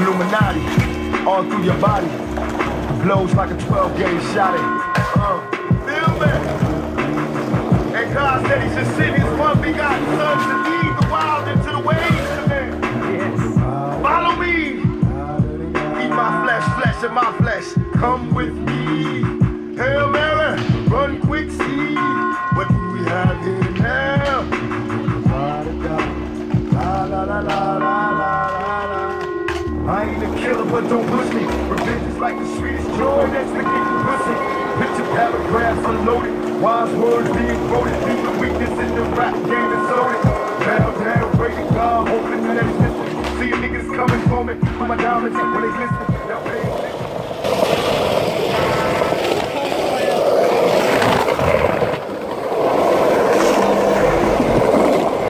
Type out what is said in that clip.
Illuminati, all through your body. Blows like a 12 gauge shot. Uh, feel me? And God said he should send his one begotten son to lead the wild into the ways man. Yes. Follow me. Eat my flesh, flesh of my flesh. Come with me. Hail Mary, run quick, see. What do we have here now? La la la la la. I ain't a killer, but don't push me. Revenge is like the sweetest joy that's the getting pussy. Picture paragraphs unloaded, wise words being quoted, being the weakness in the rap game that's loaded. Bow down, pray to God, hoping that it's See niggas coming for me, my diamonds when they glisten.